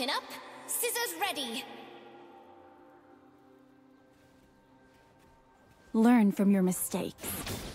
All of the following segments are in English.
Chin up, scissors ready. Learn from your mistakes.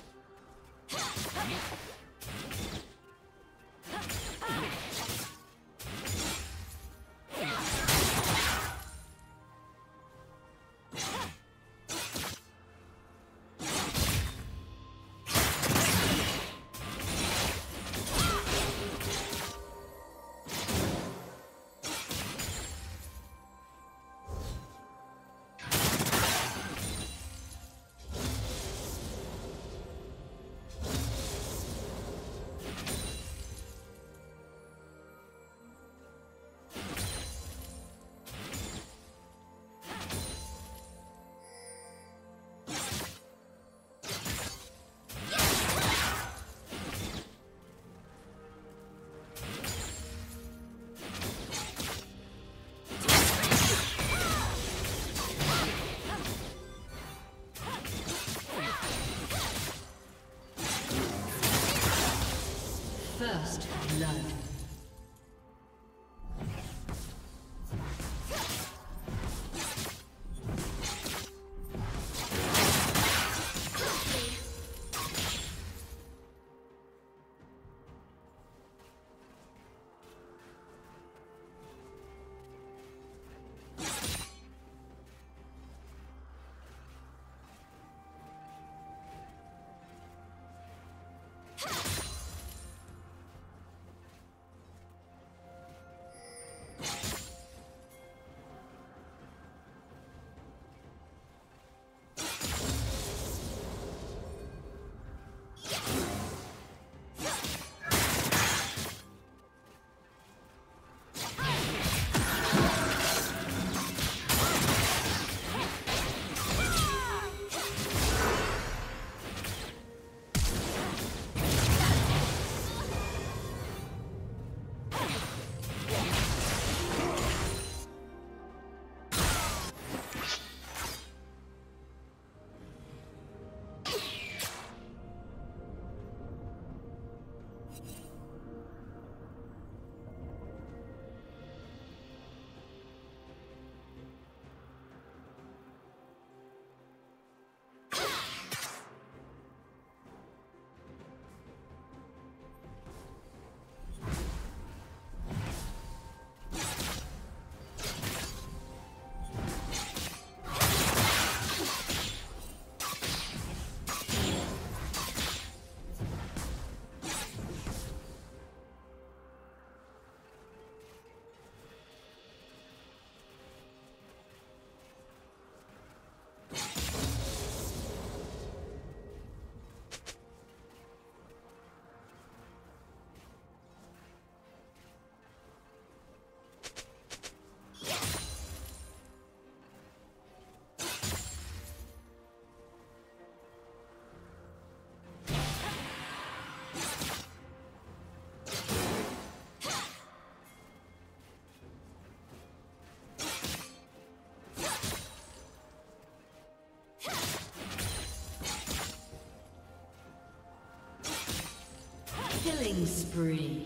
First blood. Killing spree.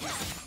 Yeah.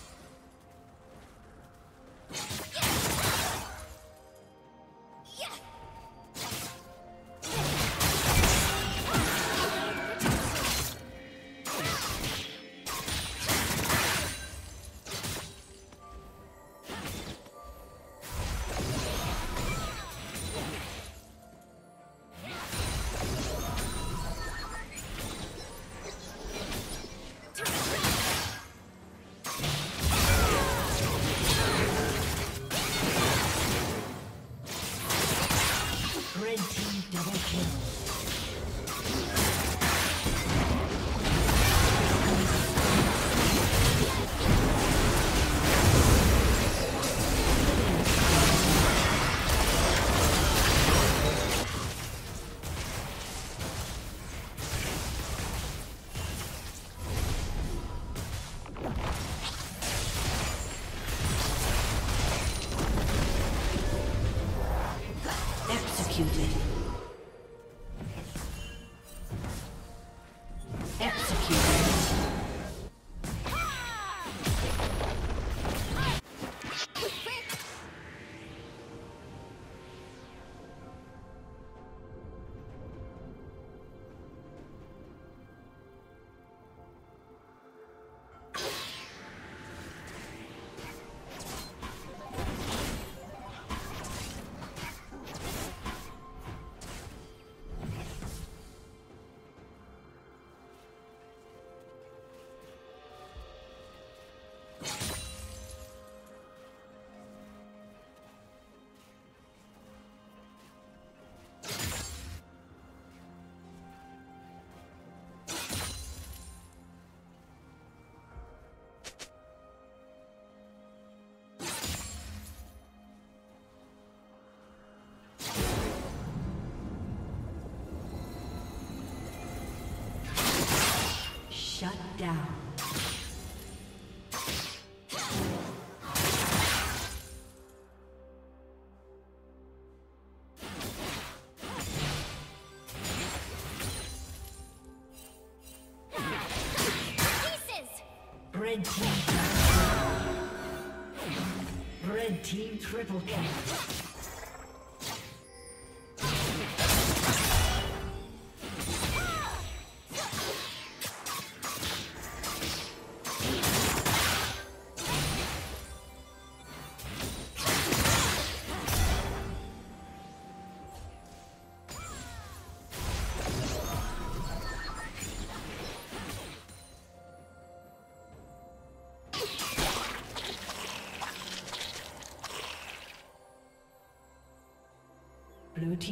down. Pieces. Red team. Red team triple kill.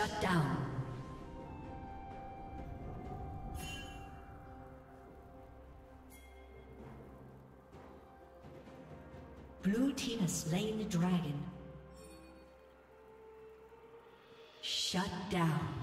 Shut down. Blue team has slain the dragon. Shut down.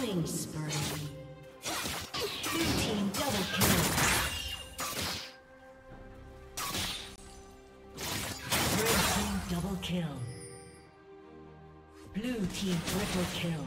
Killing spree. Blue team double kill. Red team double kill. Blue team triple kill.